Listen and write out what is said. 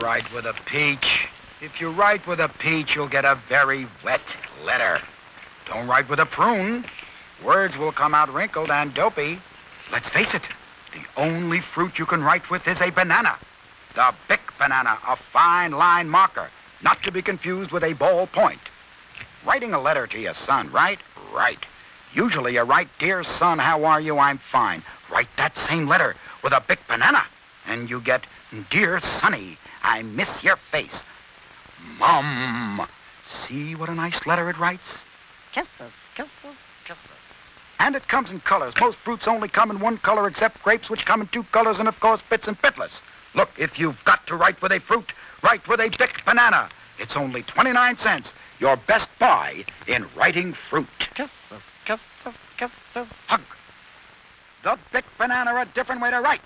Write with a peach. If you write with a peach, you'll get a very wet letter. Don't write with a prune. Words will come out wrinkled and dopey. Let's face it, the only fruit you can write with is a banana. The Bic banana, a fine line marker, not to be confused with a ball point. Writing a letter to your son, right? Right. Usually you write, Dear son, how are you? I'm fine. Write that same letter with a Bic banana, and you get, Dear Sonny, I miss your face. Mum. See what a nice letter it writes? Kisses, kisses, kisses. And it comes in colors. Most fruits only come in one color except grapes, which come in two colors, and of course, bits and bitless. Look, if you've got to write with a fruit, write with a Bic banana. It's only 29 cents. Your best buy in writing fruit. Kisses, kisses, kisses. Hug. The Bic banana, a different way to write.